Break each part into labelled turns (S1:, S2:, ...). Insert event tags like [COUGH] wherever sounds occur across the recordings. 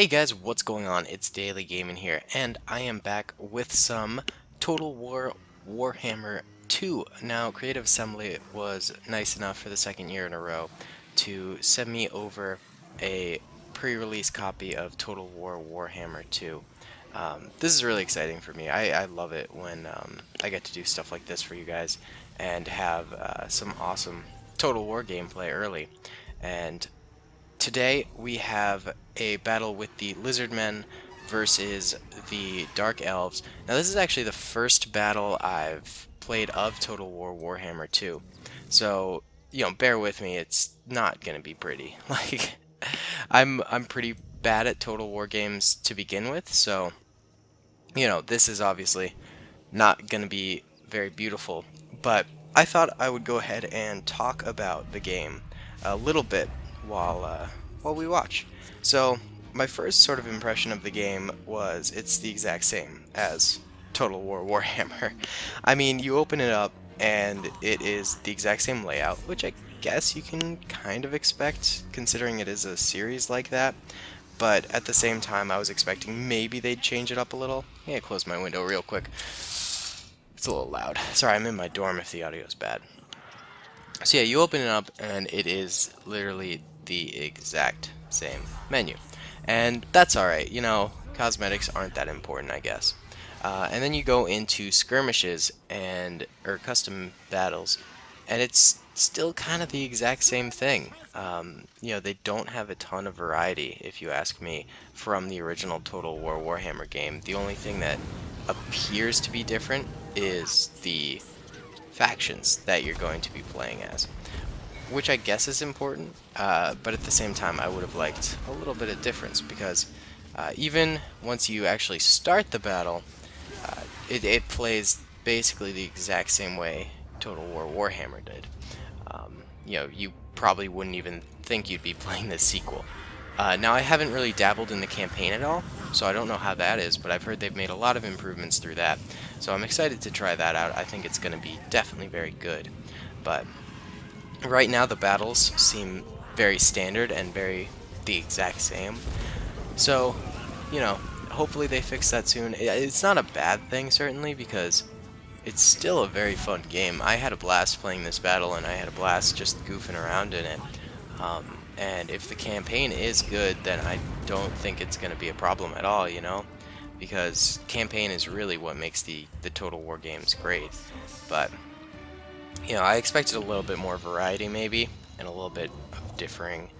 S1: Hey guys, what's going on? It's Daley Gaming here, and I am back with some Total War Warhammer 2. Now, Creative Assembly was nice enough for the second year in a row to send me over a pre-release copy of Total War Warhammer 2. Um, this is really exciting for me. I, I love it when um, I get to do stuff like this for you guys and have uh, some awesome Total War gameplay early. And Today we have a battle with the Lizardmen versus the Dark Elves. Now this is actually the first battle I've played of Total War Warhammer 2. So, you know, bear with me, it's not going to be pretty. [LAUGHS] Like I'm I'm pretty bad at Total War games to begin with, so you know, this is obviously not going to be very beautiful, but I thought I would go ahead and talk about the game a little bit while uh, while we watch. So my first sort of impression of the game was it's the exact same as Total War Warhammer. [LAUGHS] I mean, you open it up and it is the exact same layout, which I guess you can kind of expect considering it is a series like that. But at the same time, I was expecting maybe they'd change it up a little. Yeah, close my window real quick. It's a little loud. Sorry, I'm in my dorm if the audio is bad. So yeah, you open it up and it is literally the exact same menu. And that's alright, you know, cosmetics aren't that important, I guess. Uh, and then you go into skirmishes and or custom battles, and it's still kind of the exact same thing. Um, you know, they don't have a ton of variety, if you ask me, from the original Total War Warhammer game. The only thing that appears to be different is the factions that you're going to be playing as. Which I guess is important, uh, but at the same time I would have liked a little bit of difference because uh, even once you actually start the battle, uh, it, it, plays basically the exact same way Total War Warhammer did. Um, you know, you probably wouldn't even think you'd be [LAUGHS] playing the sequel. Uh, now I haven't really dabbled in the campaign at all, so I don't know how that is, but I've heard they've made a lot of improvements through that. So I'm excited to try that out. I think it's going to be definitely very good. But right now the battles seem very standard and very the exact same. So, you know, hopefully they fix that soon. It's not a bad thing, certainly, because it's still a very fun game. I had a blast playing this battle, and I had a blast just goofing around in it. Um, and if the campaign is good, then I don't think it's going to be a problem at all, you know? Because campaign is really what makes the, the Total War games great. But, you know, I expected a little bit more variety, maybe, and a little bit of differing,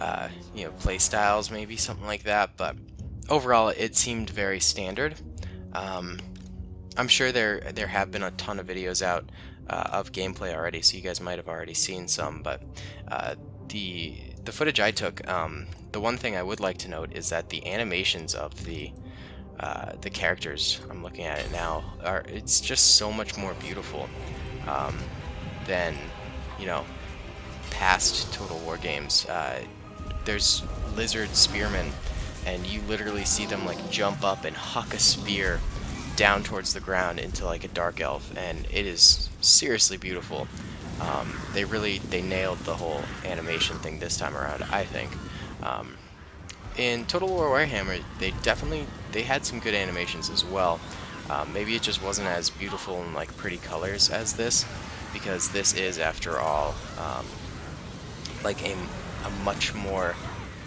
S1: uh, you know, play styles, maybe, something like that. But overall, it seemed very standard. Um, I'm sure there there have been a ton of videos out uh, of gameplay already, so you guys might have already seen some, but uh, the the footage I took, um, the one thing I would like to note is that the animations of the uh, the characters, I'm looking at it now, are it's just so much more beautiful um, than you know past Total War games. Uh, there's lizard spearmen, and you literally see them like jump up and huck a spear down towards the ground into like a dark elf, and it is seriously beautiful. Um, they really they nailed the whole animation thing this time around. I think. Um, in Total War Warhammer, they definitely they had some good animations as well. Um, maybe it just wasn't as beautiful and like pretty colors as this, because this is, after all, um, like a, a much more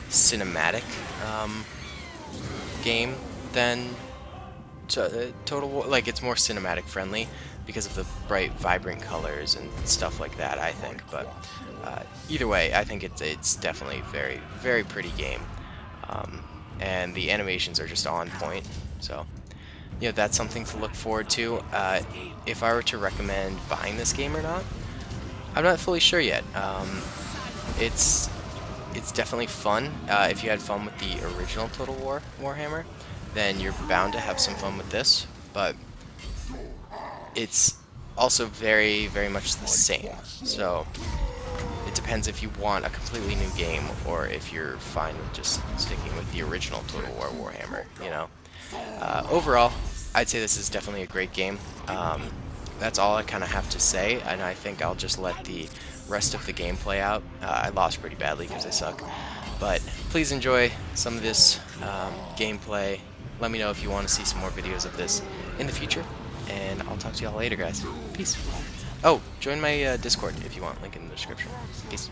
S1: cinematic um, game than uh, Total War. Like it's more cinematic friendly because of the bright, vibrant colors and stuff like that, I think. But uh, either way, I think it's, it's definitely very, very pretty game. Um, and the animations are just on point. So, you know, that's something to look forward to. Uh, if I were to recommend buying this game or not, I'm not fully sure yet. Um, it's it's definitely fun. Uh, if you had fun with the original Total War Warhammer, then you're bound to have some fun with this. But it's also very, very much the same. So it depends if you want a completely new game or if you're fine with just sticking with the original Total War Warhammer, you know. Uh, overall, I'd say this is definitely a great game. Um, that's all I kind of have to say, and I think I'll just let the rest of the game play out. Uh, I lost pretty badly because I suck. But please enjoy some of this um, gameplay. Let me know if you want to see some more videos of this in the future. And I'll talk to y'all later, guys. Peace. Oh, join my uh, Discord if you want. Link in the description. Peace.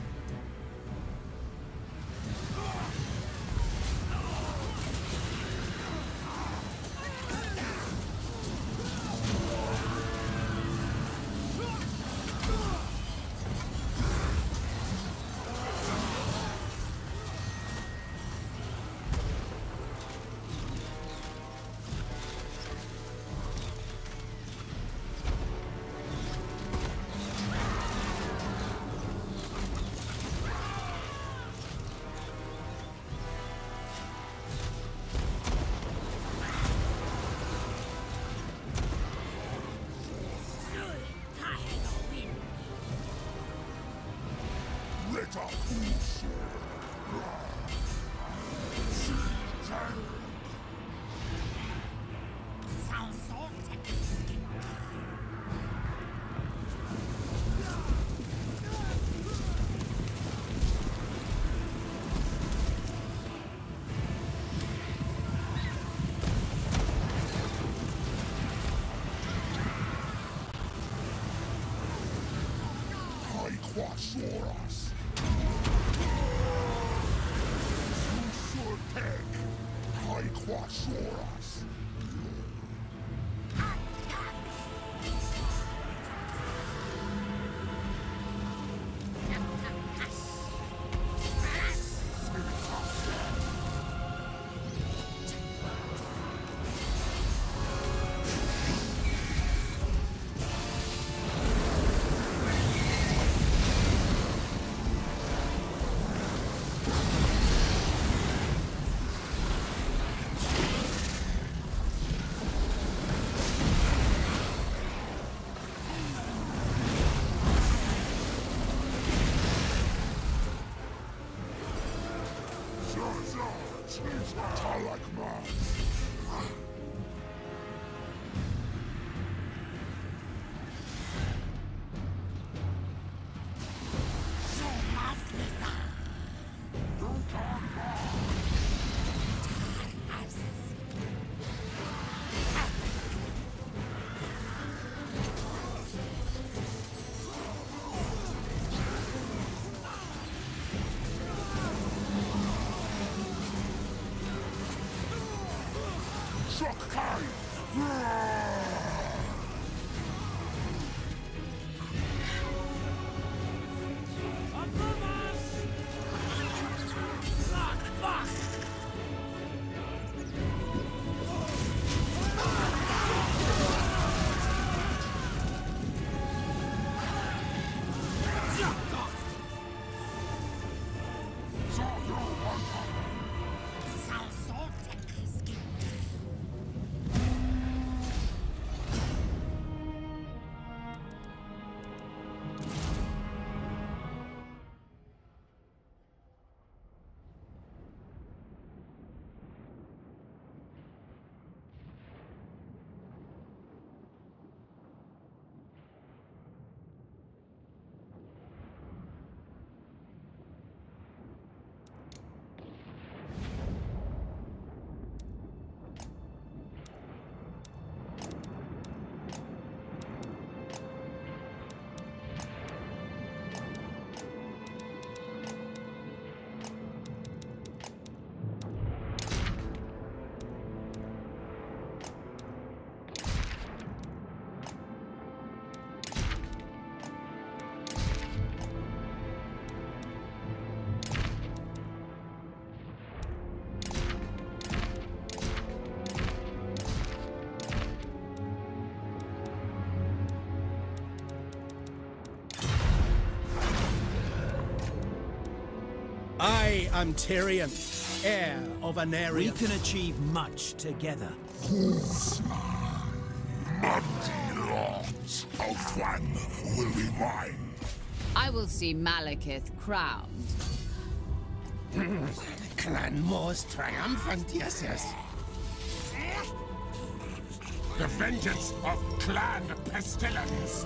S2: Quasoras. Usurpeg. High Quasoras. Talakman. Shock うわ!
S3: I am Tyrion, heir of Aenarion.
S4: We can achieve much together.
S2: Mighty lords of Fang will be mine.
S5: I will see Malekith crowned. [LAUGHS]
S3: Clan most triumphant, yes, yes.
S2: The vengeance of Clan Pestilence.